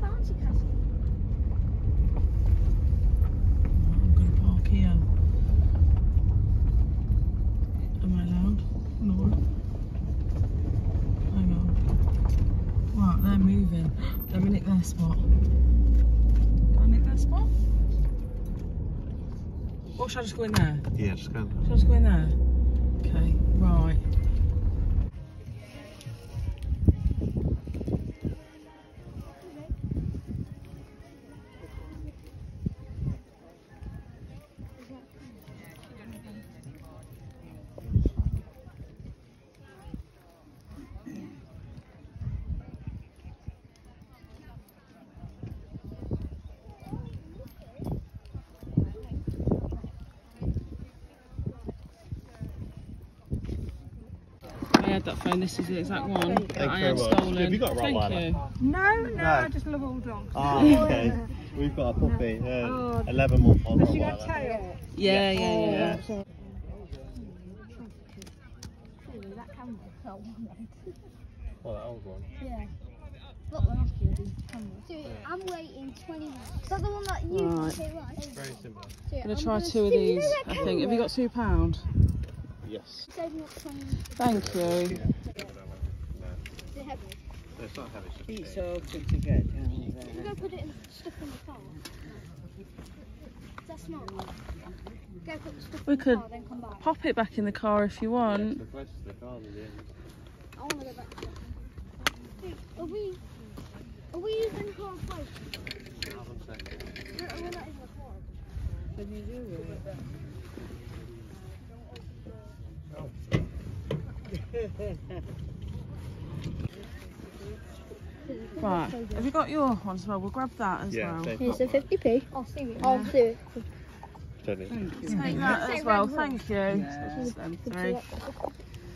bouncy castle. I'm going to park here. Am I allowed? No. Hang on. Right, they're moving. Let me nick their spot. Can I nick their spot? Or should I just go in there? Yeah, just go. in. Should I just go in there? Okay, right. I had that phone. This is the exact one that I very had much. stolen. Have you got a Thank Rottweiler? you. No, no, No. I just love all dogs. Ah, okay. We've got a puppy, uh, Oh. 11 month old. Has she got a tail? Yeah, yeah, yeah. That camera Oh, that old one. Yeah. Look, we're not kidding. So I'm waiting 20 minutes. Is that the one that you Right. say right? Very similar. I'm gonna try two of see- you know these. I think. Have you got two pound? Yes. Save me up 20 minutes. Thank you. Is it heavy? It's not heavy, it's just It's all good to get down You go put it in stuff in the car. Is that smart? Go put stuff We in the could car, then come back. Pop it back in the car if you want. The the car than the end. I want to go back to the Wait, Are we, are we using car twice? Hold on a second. We're, we're not in the car. Can you do it? Right. Have you got your one as well? We'll grab that as Yeah, well. same Here's a 50p. I'll see it. I'll do it. Don't Thank you. Take that as well. Thank you. Yeah. Three.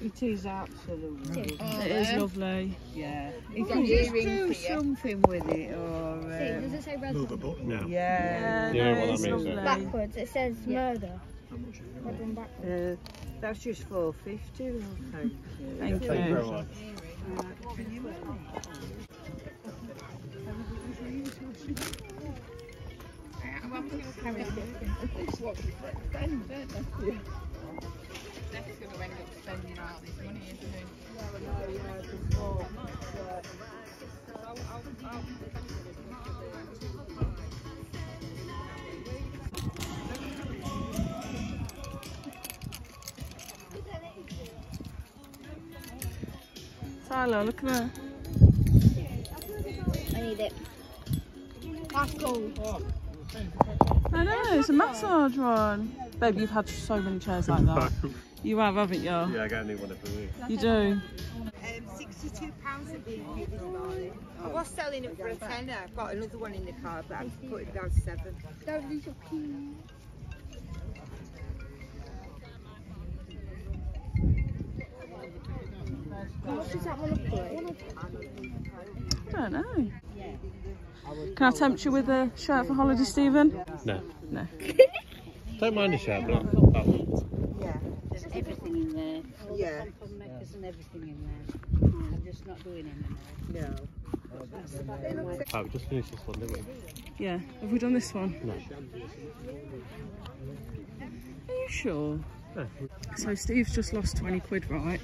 It is absolutely. It is lovely. Yeah. You can just do something with it or. See, Um, does it say red? Move a button now. yeah. You know no, what it's means, lovely. Backwards, it says murder. Red one backwards. Uh, that's just 450. Well, thank you. Thank Thank you very you. Tyler, look at that. I need it. That's gold. I know, it's a massage one. Babe, you've had so many chairs like that. You have, haven't you? Yeah, I got a new one every week. You do. Um, sixty-two pounds a week. I was selling it for a tenner. I've got another one in the car, but I've put it down to seven. Don't lose your cute. How does that one look like? I don't know. Can I tempt you with a shirt for holiday, Stephen? No. No. Don't mind the shirt, but that one. Yeah, There's everything in there. All Yeah. the pom-pom makers and everything in there. Hmm. I'm just not doing any now. no. Oh, we just finished this one, didn't we? Yeah. Have we done this one? No. Are you sure? Yeah. So Steve's just lost 20 quid, right?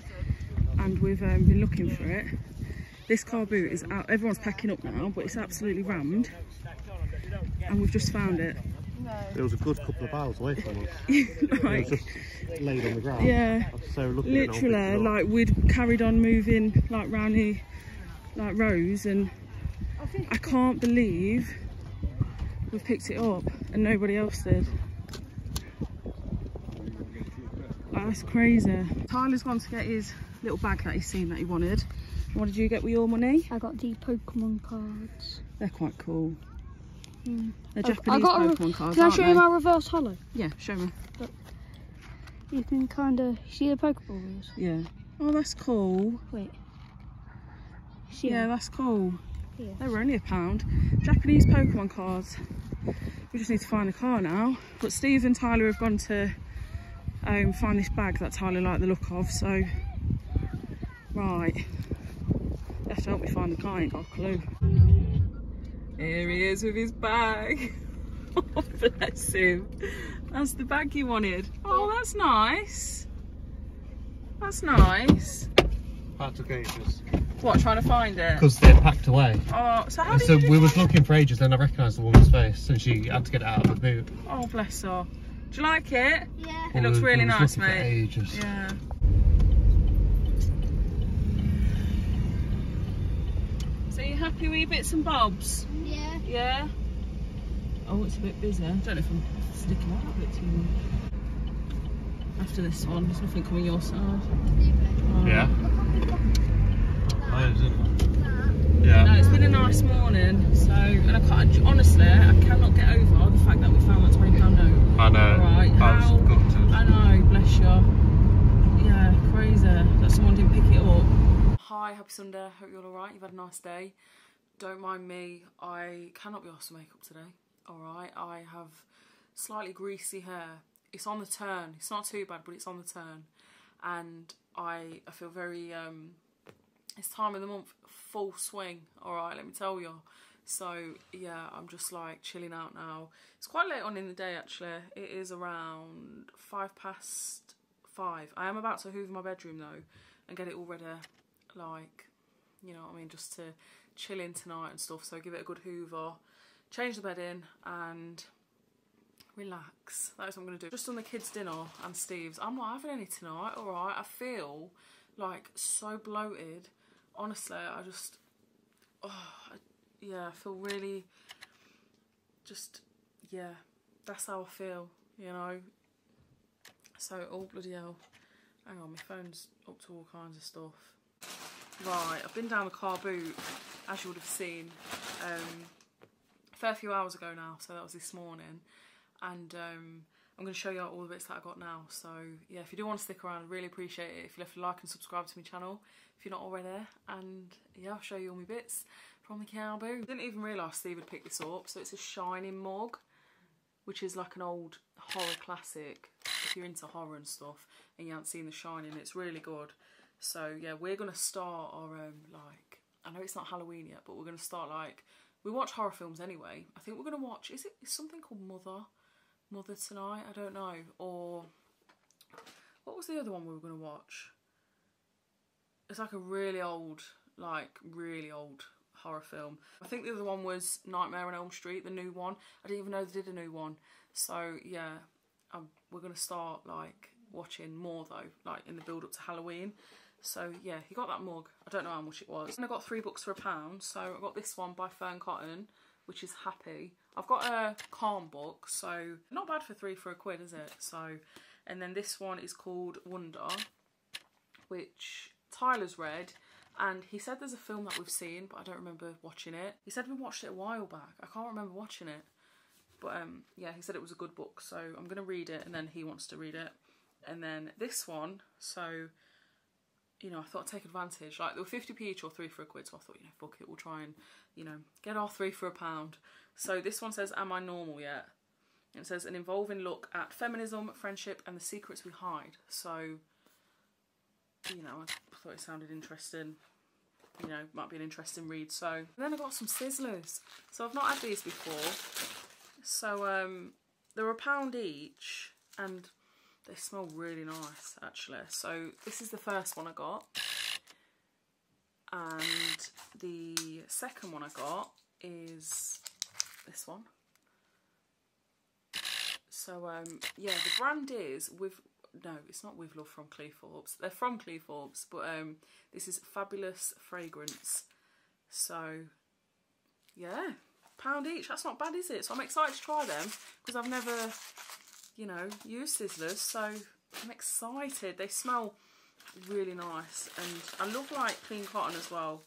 And we've um, been looking for it. This car boot is out, everyone's packing up now, but it's absolutely rammed. And we've just found it. It was a good couple of hours away from us. It was just laid on the ground. yeah, so lucky that no one picked it literally, like we'd carried on moving like round the like rows and I can't believe we've picked it up and nobody else did. That's crazy. Tyler's gone to get his little bag that he's seen that he wanted. What did you get with your money? I got the Pokemon cards. They're quite cool. Hmm. They're I've- Japanese I got a- Pokemon cards, Can I show you my reverse holo? Yeah, show me. You can kind of see the Pokeballs. Yeah. Oh, that's cool. Wait. See Yeah, them? that's cool. Yeah. They were only a pound. Japanese Pokemon cards. We just need to find a car now. But Steve and Tyler have gone to um, find this bag that Tyler liked the look of. So, right. They have to help me find the car. Ain't got a clue. Here he is with his bag. oh, bless him. That's the bag he wanted. Oh, that's nice. That's nice. To go What, trying to find it? because they're packed away. Oh, so how did So you we was looking for ages, then I recognised the woman's face, and she had to get it out of the boot. Oh, bless her. Do you like it? Yeah. It looks We- we really nice, looking for mate. Ages. Yeah. So you happy with your bits and bobs? Yeah. Yeah. Oh, it's a bit busy. I don't know if I'm sticking out a bit too much. After this one, there's nothing coming your side. Oh. Yeah. Loads, isn't there? No, it's been a nice morning. So, and I can't honestly, I cannot get over the fact that we found that twenty pound note. I know. Right, I was how- gutted. I know, bless you. Yeah, crazy that someone didn't pick it up. Hi, happy Sunday. Hope you're all right. You've had a nice day. Don't mind me. I cannot be asked to make up today. All right. I have slightly greasy hair. It's on the turn. It's not too bad, but it's on the turn, and I I feel very um. It's time of the month, full swing. All right, let me tell you. So yeah, I'm just like chilling out now. It's quite late on in the day actually. It is around five past five. I am about to hoover my bedroom though and get it all ready, like, you know what I mean, just to chill in tonight and stuff. So give it a good hoover, change the bed in and relax. That is what I'm gonna do. Just on the kids' dinner and Steve's. I'm not having any tonight. All right, I feel like so bloated. Honestly, I just, oh, I, yeah, I feel really, just, yeah, that's how I feel. You know. So, oh bloody hell. Hang on, my phone's up to all kinds of stuff. Right, I've been down the car boot, as you would have seen, um, a fair few hours ago now, so that was this morning. And um, I'm going to show you all the bits that I got now. So, yeah, if you do want to stick around, I'd really appreciate it if you left a like and subscribe to my channel if you're not already. There. And, yeah, I'll show you all my bits from the car boot. Didn't even realise Steve had picked this up, so it's a shining mug which is like an old horror classic. If you're into horror and stuff and you haven't seen The Shining it's really good. So yeah we're gonna start our um like I know it's not Halloween yet but we're gonna start like we watch horror films anyway. I think we're gonna watch is it is something called Mother? Mother tonight? I don't know. Or what was the other one we were gonna watch? It's like a really old like really old horror film. I think the other one was Nightmare on Elm Street, the new one. I didn't even know they did a new one. So yeah, um, we're gonna start like watching more though, like in the build up to Halloween. So yeah, he got that mug. I don't know how much it was. And I got three books for a pound. So I got this one by Fearne Cotton, which is Happy. I've got a Calm book, so not bad for three for a quid, is it? So, and then this one is called Wonder, which Tyler's read and he said there's a film that we've seen, but I don't remember watching it. He said we watched it a while back. I can't remember watching it. But um, yeah, he said it was a good book, so I'm going to read it, and then he wants to read it. And then this one, so, you know, I thought I'd take advantage. Like, there were 50p each or three for a quid, so I thought, you know, fuck it, we'll try and, you know, get our three for a pound. So this one says, Am I Normal Yet? And it says, An involving look at feminism, friendship, and the secrets we hide. So, you know, I thought it sounded interesting you know, might be an interesting read. So and then I got some sizzlers. So I've not had these before. So um, they're a pound each, and they smell really nice actually. So this is the first one I got, and the second one I got is this one. So um, yeah, the brand is with no, it's not with love from Cleethorpes. They're from Cleethorpes, but um, this is Fabulous Fragrance. So, yeah, pound each. That's not bad, is it? So I'm excited to try them because I've never, you know, used Sizzlers. So I'm excited. They smell really nice, and I love like clean cotton as well.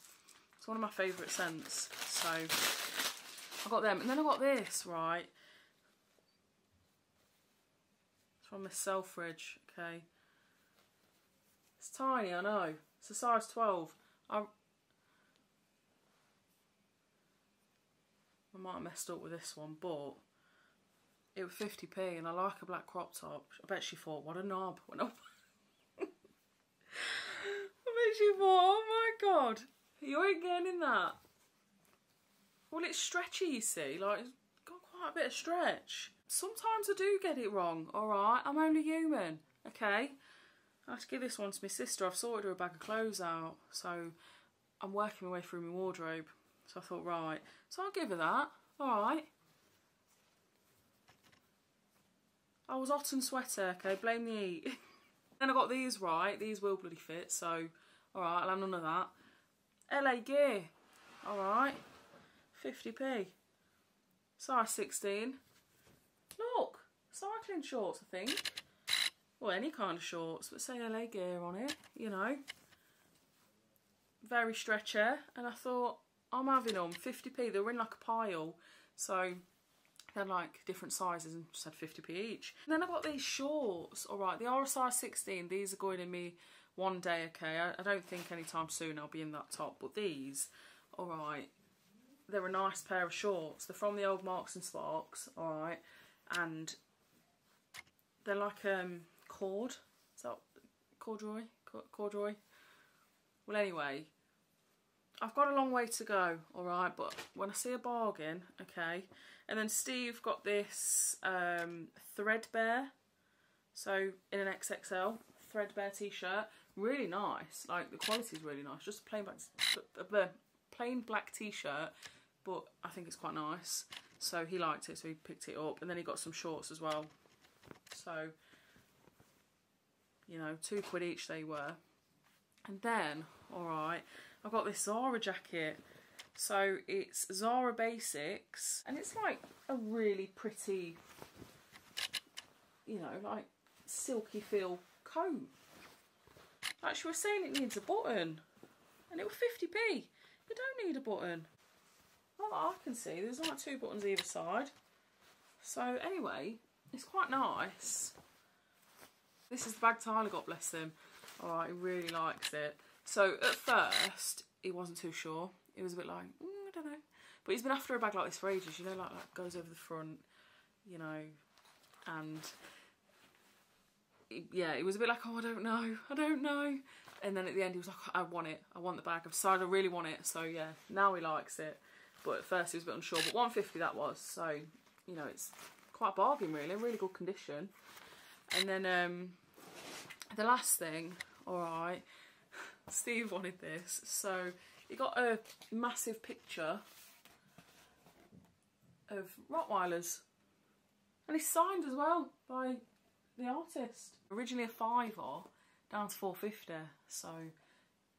It's one of my favourite scents. So I got them, and then I got this right. It's from Miss Selfridge, okay. It's tiny, I know. It's a size 12. I, I might have messed up with this one, but it was 50p and I like a black crop top. I bet she thought, what a knob. When I, I bet she thought, oh my god, you ain't getting in that. Well, it's stretchy, you see. Like, it's got quite a bit of stretch. Sometimes I do get it wrong, alright? I'm only human, okay? I have to give this one to my sister. I've sorted her a bag of clothes out. So, I'm working my way through my wardrobe. So I thought, right. So I'll give her that. Alright. I was hot and sweaty, okay? Blame the heat. then I got these right. These will bloody fit. So, alright, I'll have none of that. LA Gear. Alright. 50p. Size 16. Look. Cycling shorts, I think. Well, any kind of shorts, but say LA Gear on it, you know. Very stretchy. And I thought, I'm having them. 50p. They were in like a pile. So they're like different sizes and just had 50p each. And then I got these shorts. Alright, they are a size 16. These are going in me one day, okay? I, I don't think anytime soon I'll be in that top. But these, alright, they're a nice pair of shorts. They're from the old Marks and Sparks, alright? And they're like um cord. Is that corduroy? Corduroy? Well, anyway, I've got a long way to go, alright, but when I see a bargain, okay, and then Steve got this um, threadbare, so in an XXL threadbare t-shirt, really nice, like the quality is really nice, just a plain black, plain black t-shirt, but I think it's quite nice, so he liked it, so he picked it up, and then he got some shorts as well, so, you know, two quid each they were, and then, alright, I've got this Zara jacket. So it's Zara Basics and it's like a really pretty, you know, like silky feel coat. Like she was saying it needs a button and it was 50p. You don't need a button. Well, I can see there's like two buttons either side. So anyway, it's quite nice. This is the bag Tyler got, bless him. Alright, he really likes it. So at first, he wasn't too sure. He was a bit like, mm, I don't know. But he's been after a bag like this for ages, you know, like, like goes over the front, you know, and he, yeah, he was a bit like, oh, I don't know, I don't know. And then at the end, he was like, I want it, I want the bag. I've decided I really want it. So yeah, now he likes it. But at first, he was a bit unsure. But 150 that was. So, you know, it's quite a bargain, really, in really good condition. And then um, the last thing, all right, Steve wanted this. So he got a massive picture of Rottweilers. And it's signed as well by the artist. Originally a fiver, down to 450. So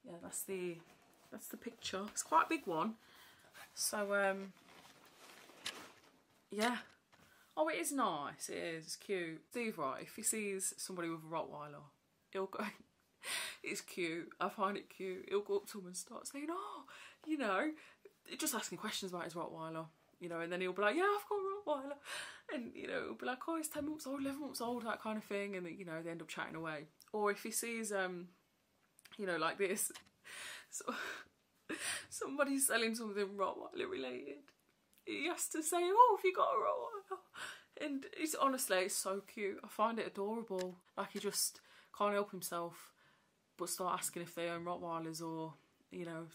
yeah, that's the that's the picture. It's quite a big one. So um yeah. Oh, it is nice. It is. It's cute. Steve, right, if he sees somebody with a Rottweiler, he'll go, it's cute. I find it cute. He'll go up to him and start saying, oh, you know, just asking questions about his Rottweiler. You know, and then he'll be like, yeah, I've got a Rottweiler. And, you know, he'll be like, oh, he's 10 months old, 11 months old, that kind of thing. And, you know, they end up chatting away. Or if he sees, um, you know, like this, so, somebody selling something Rottweiler related, he has to say, oh, have you got a Rottweiler? And it's honestly, it's so cute. I find it adorable. Like he just can't help himself but start asking if they own Rottweilers or, you know,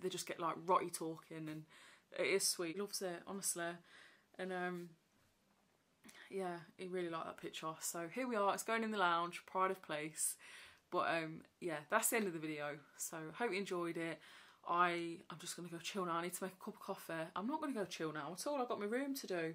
they just get like rotty talking and it is sweet. He loves it, honestly. And um, yeah, he really liked that picture. So here we are, it's going in the lounge, pride of place. But um, yeah, that's the end of the video. So hope you enjoyed it. I, I'm just going to go chill now. I need to make a cup of coffee. I'm not going to go chill now at all. I've got my room to do.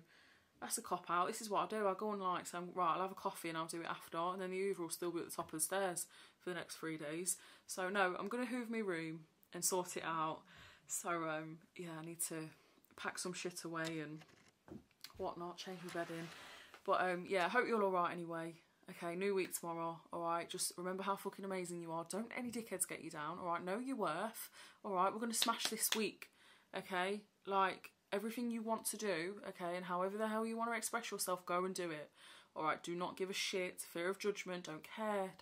That's a cop out. This is what I do. I go on like, I'm, right, I'll have a coffee and I'll do it after. And then the Hoover will still be at the top of the stairs for the next three days. So no, I'm going to hoover my room and sort it out. So um, yeah, I need to pack some shit away and whatnot, change my bedding. But um, yeah, I hope you're all right anyway. Okay, new week tomorrow, alright? Just remember how fucking amazing you are. Don't any dickheads get you down, alright? Know your worth, alright? We're going to smash this week, okay? Like, everything you want to do, okay, and however the hell you want to express yourself, go and do it. Alright, do not give a shit, fear of judgment, don't care, don't,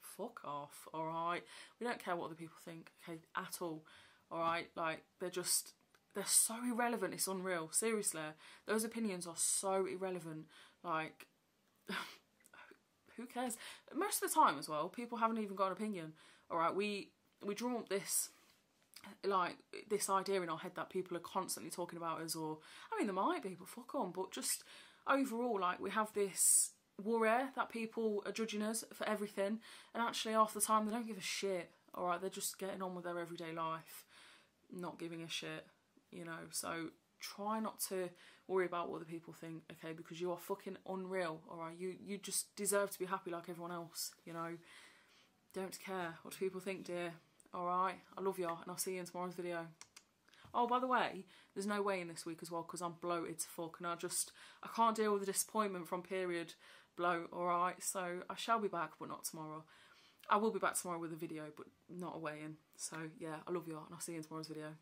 fuck off, alright? We don't care what other people think, okay, at all, alright? Like, they're just, they're so irrelevant, it's unreal, seriously. Those opinions are so irrelevant, like, who cares? Most of the time as well, people haven't even got an opinion, alright? We, we draw up this like this idea in our head that people are constantly talking about us or I mean there might be but fuck on. But just overall like we have this worry that people are judging us for everything. And actually half the time they don't give a shit. Alright they're just getting on with their everyday life not giving a shit you know. So try not to worry about what the people think okay? Because you are fucking unreal alright you you just deserve to be happy like everyone else you know? Don't care what people think dear alright I love y'all and I'll see you in tomorrow's video Oh, by the weigh, there's no way in this week as well because I'm bloated to fuck and I just, I can't deal with the disappointment from period bloat, alright? So I shall be back, but not tomorrow. I will be back tomorrow with a video, but not a weigh-in. So yeah, I love you all and I'll see you in tomorrow's video.